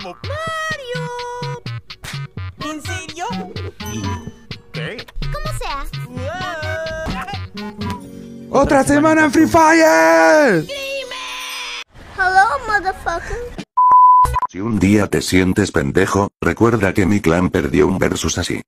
llamo... ¡Mario! ¿En serio? ¿Qué? ¿Cómo sea? ¡Otra semana en Free Fire! Hello, motherfucker. Si un día te sientes pendejo, recuerda que mi clan perdió un versus así.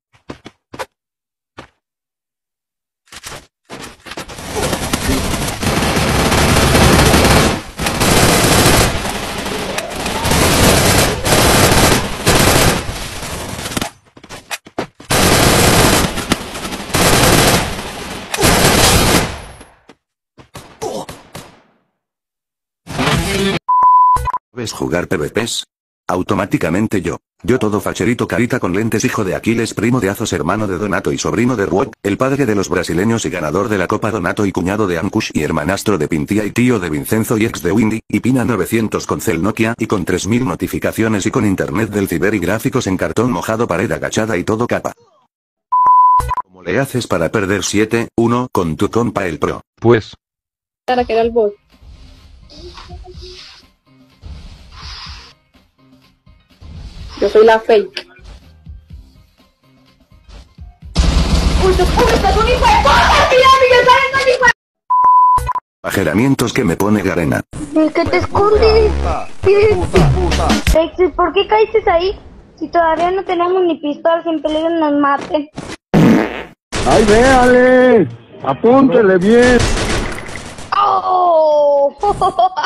¿Ves jugar PvPs? Automáticamente yo. Yo todo facherito carita con lentes hijo de Aquiles primo de Azos hermano de Donato y sobrino de Ruok, el padre de los brasileños y ganador de la Copa Donato y cuñado de Ankush y hermanastro de Pintia y tío de Vincenzo y ex de Windy, y Pina 900 con Cel Nokia y con 3000 notificaciones y con internet del ciber y gráficos en cartón mojado pared agachada y todo capa. ¿Cómo le haces para perder 7-1 con tu compa el pro? Pues, Para que era el bot. Yo soy la fake. Pajeramientos que me pone Garena. ¿En qué te escondes? ¿por qué caíste ahí? Si todavía no tenemos ni pistolas, en peligro nos maten. ¡Ay, véale! ¡Apúntele bien! ¡Oh!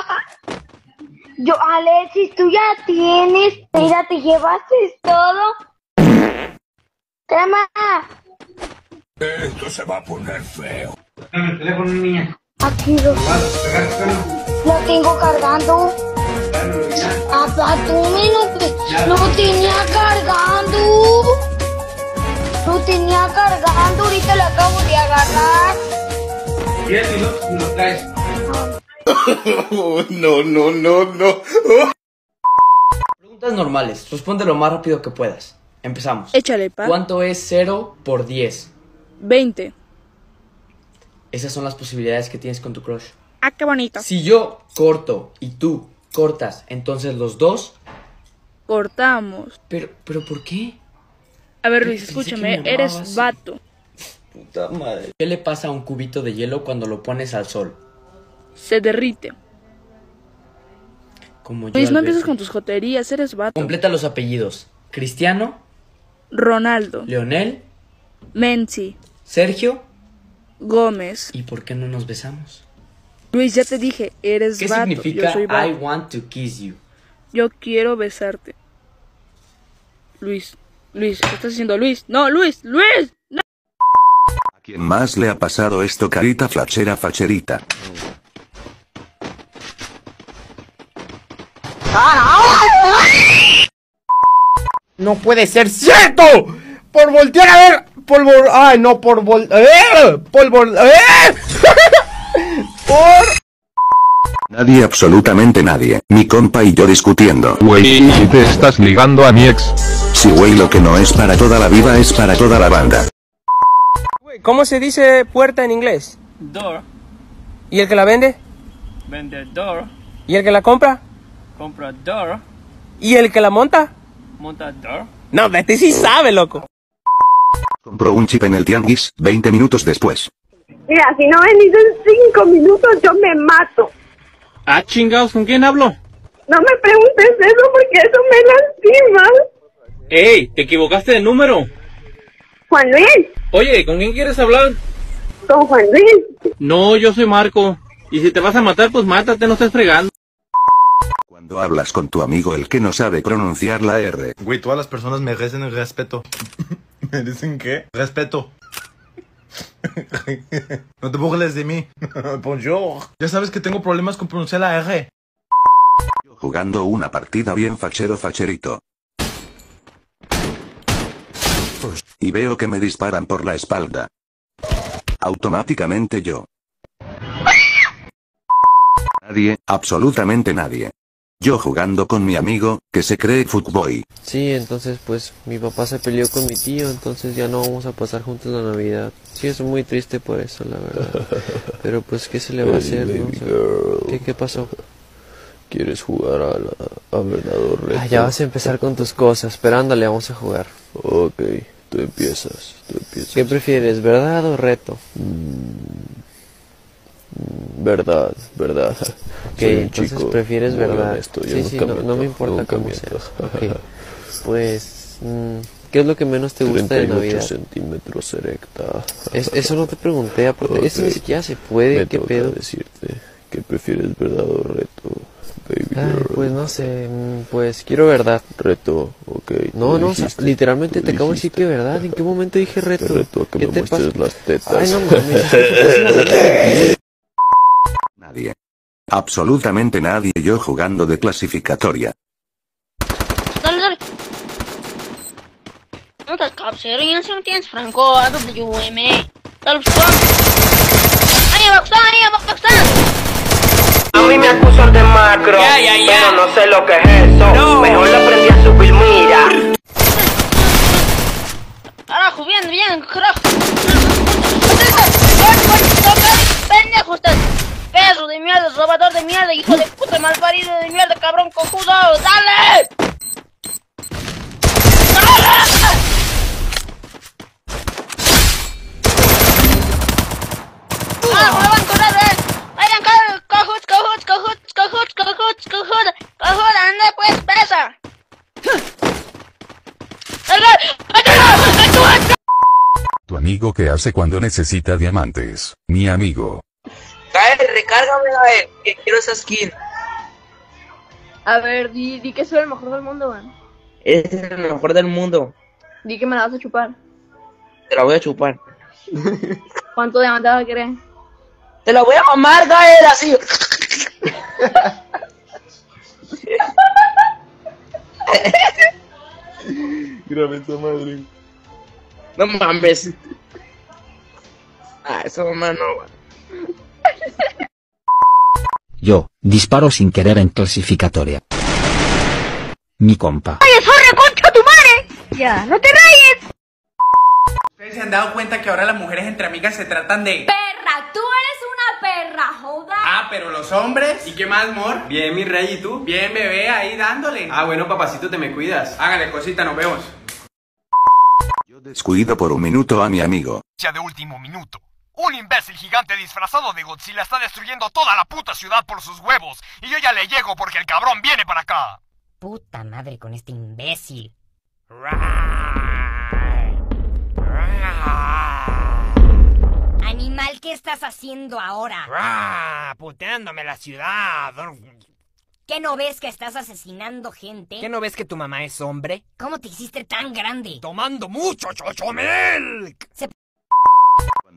Yo, Alexis, tú ya tienes. Mira, te llevaste todo. Toma. Esto se va a poner feo. Aquí lo, lo tengo cargando. Papá, tú me lo, te- lo tenía cargando. Lo tenía cargando, ahorita lo acabo de agarrar. no, no, no, no. Preguntas normales. Responde lo más rápido que puedas. Empezamos. Échale, pa. ¿Cuánto es 0 por 10? 20. Esas son las posibilidades que tienes con tu crush. Ah, qué bonito. Si yo corto y tú cortas, entonces los dos. Cortamos. Pero, pero ¿por qué? A ver, Luis, pensé escúchame. me Eres vato. Puta madre. ¿Qué le pasa a un cubito de hielo cuando lo pones al sol? Se derrite. Como yo. Luis, al no ver- empieces con tus joterías. Eres vato. Completa los apellidos. Cristiano, Ronaldo. Leonel, Menzi. Sergio. Gómez. ¿Y por qué no nos besamos? Luis, ya te dije. Eres ¿Qué vato. significa Yo soy I vato. want to kiss you? Yo quiero besarte. Luis. Luis, ¿qué estás haciendo, Luis? No, Luis, Luis. No. ¿A quién más le ha pasado esto carita flachera facherita? No puede ser cierto. Por voltear a ver. Por vol- Ay, no, por vol. ¡Eh! Por vol. ¡Eh! por. Nadie absolutamente nadie, mi compa y yo discutiendo. güey, ¿y si te estás ligando a mi ex? Si güey lo que no es para toda la vida es para toda la banda. ¿Cómo se dice puerta en inglés? Door, ¿Y el que la vende? vendedor, ¿Y el que la compra? Comprador, ¿Y el que la monta? montador. No, vete si sabe, loco. Compró un chip en el tianguis, 20 minutos después. Mira, si no venís en cinco minutos, yo me mato. Ah, chingados, ¿con quién hablo? No me preguntes eso porque eso me lastima. ¡Ey! ¿Te equivocaste de número? Juan Luis, Oye, ¿con quién quieres hablar? con Juan Luis. No, yo soy Marco. Y si te vas a matar, pues mátate, no estés fregando. Cuando hablas con tu amigo el que no sabe pronunciar la R. Güey, todas las personas merecen el respeto. ¿Merecen qué? Respeto. no te burles de mí. Bonjour. Ya sabes que tengo problemas con pronunciar la R. Jugando una partida bien fachero facherito. Y veo que me disparan por la espalda. Automáticamente yo. Nadie, absolutamente nadie. Yo jugando con mi amigo, que se cree footboy. Sí, entonces pues mi papá se peleó con mi tío, entonces ya no vamos a pasar juntos la Navidad. Sí, es muy triste por eso, la verdad. Pero pues, ¿qué se le va a hacer? no? O sea, ¿qué, ¿Qué pasó? ¿Quieres jugar a la a verdadero reto? ya vas a empezar con tus cosas, pero ándale, vamos a jugar. Ok, tú empiezas, tú empiezas. ¿Qué prefieres, verdad o reto? Mm, verdad, verdad. Ok, Soy un entonces chico prefieres muy verdad. honesto, sí, sí, no, no me importa cómo miento. sea. Ok, pues, mm, ¿qué es lo que menos te gusta de 38 Navidad? centímetros erecta. Es- eso no te pregunté, aparte, eso ni siquiera se puede, Me ¿qué toca pedo? decirte que prefieres verdad o reto, baby Ay, pues no sé, mm, pues quiero verdad. Reto, ok. No, no, o sea, dijiste, literalmente te acabo de decir que verdad. ¿En qué momento dije reto? Reto a que ¿Qué me te muestres pasa? las tetas. Ay, no mames. Nadie. Absolutamente nadie yo jugando de clasificatoria. Dale, dale. No te capcero y encima tienes Franco a WM. Dale, pues, ¡Ahí abajo está! ¡Ahí abajo está! A mí me acusan de macro, pero no sé lo que es eso. Mejor le aprendí a subir mira. Carajo, bien, bien, carajo. ¡Pendejo usted! ¡Perro de mierda, robador de mierda, hijo de puta, malparido de mierda, cabrón cojudo! ¡Dale! ¡Dale! Tu amigo que hace cuando necesita diamantes. Mi amigo. Gael, recárgame, Gael, que quiero esa skin. A ver, di, di que soy el mejor del mundo, weón. Es el mejor del mundo. Di que me la vas a chupar. Te la voy a chupar. ¿Cuánto diamante vas a querer? Te la voy a mamar, Gael, así. Esa madre. No mames. Ah, esa mamá no, güey. Yo, disparo sin querer en clasificatoria. Mi compa. ¡Ay, sorry, concha tu madre! Ya, no te rayes. ¿Ustedes se han dado cuenta que ahora las mujeres entre amigas se tratan de... Perra, tú eres una perra, joda. Ah, pero los hombres... ¿Y qué más, amor? Bien, mi rey, ¿y tú? Bien, bebé, ahí dándole. Ah, bueno, papacito, te me cuidas. Hágale, cosita, nos vemos. Descuido por un minuto a mi amigo. de último minuto. Un imbécil gigante disfrazado de Godzilla está destruyendo toda la puta ciudad por sus huevos. Y yo ya le llego porque el cabrón viene para acá. Puta madre con este imbécil. Animal, ¿qué estás haciendo ahora? ¡Ah! Puteándome la ciudad. ¿Qué no ves que estás asesinando gente? ¿Qué no ves que tu mamá es hombre? ¿Cómo te hiciste tan grande? Tomando mucho chochomilk.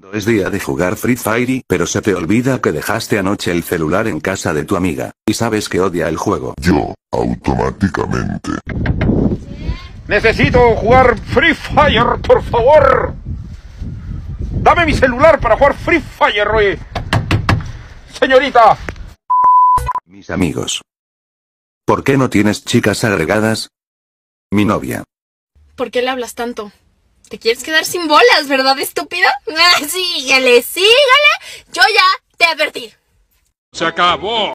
Cuando es día de jugar Free Fire, pero se te olvida que dejaste anoche el celular en casa de tu amiga, y sabes que odia el juego. Yo, automáticamente. Necesito jugar Free Fire, por favor. Dame mi celular para jugar Free Fire, oye. Señorita. Mis amigos. ¿Por qué no tienes chicas agregadas? Mi novia. ¿Por qué le hablas tanto? ¿Te quieres quedar sin bolas, verdad, estúpido? Ah, sígale, sígale. Yo ya te advertí. Se acabó.